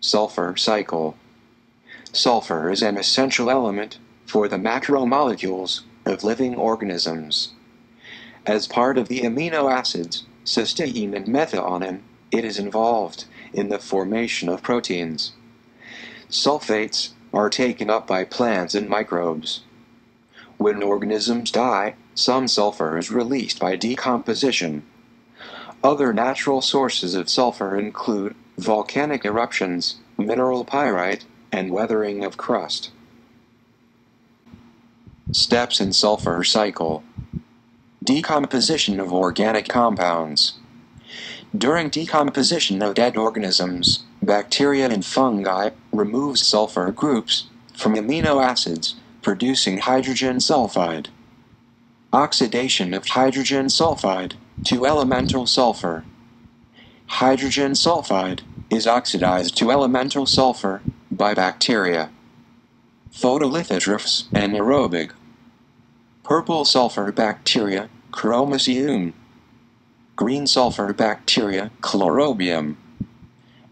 Sulfur cycle. Sulfur is an essential element for the macromolecules of living organisms. As part of the amino acids cysteine and methionine, it is involved in the formation of proteins. Sulfates are taken up by plants and microbes. When organisms die, some sulfur is released by decomposition. Other natural sources of sulfur include volcanic eruptions, mineral pyrite, and weathering of crust. Steps in sulfur cycle. Decomposition of organic compounds. During decomposition of dead organisms, bacteria and fungi remove sulfur groups from amino acids, producing hydrogen sulfide. Oxidation of hydrogen sulfide to elemental sulfur. Hydrogen sulfide is oxidized to elemental sulfur by bacteria. Photolithotrophs anaerobic. Purple sulfur bacteria, Chromatium. Green sulfur bacteria, Chlorobium.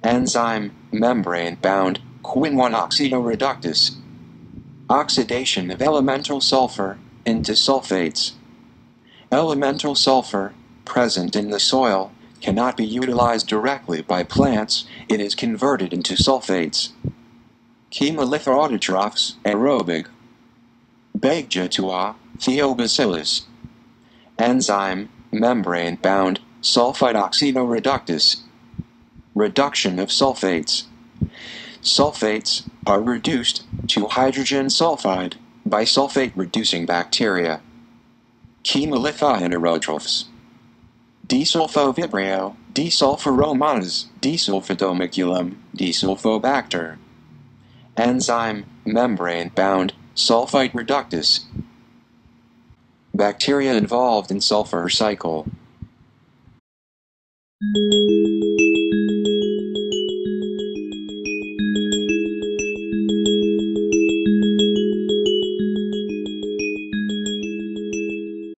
Enzyme, membrane-bound, quinone oxidoreductase. Oxidation of elemental sulfur into sulfates. Elemental sulfur, present in the soil, cannot be utilized directly by plants, it is converted into sulfates. Chemolithoautotrophs aerobic. Beggiatoa, Thiobacillus. Enzyme, membrane-bound, sulfite oxidoreductase. Reduction of sulfates. Sulfates are reduced to hydrogen sulfide by sulfate-reducing bacteria. Chemolithoanerotrophs. Desulfovibrio, desulfuromonas, desulfotomaculum, desulfobacter. Enzyme, membrane-bound, sulfite reductase. Bacteria involved in sulfur cycle.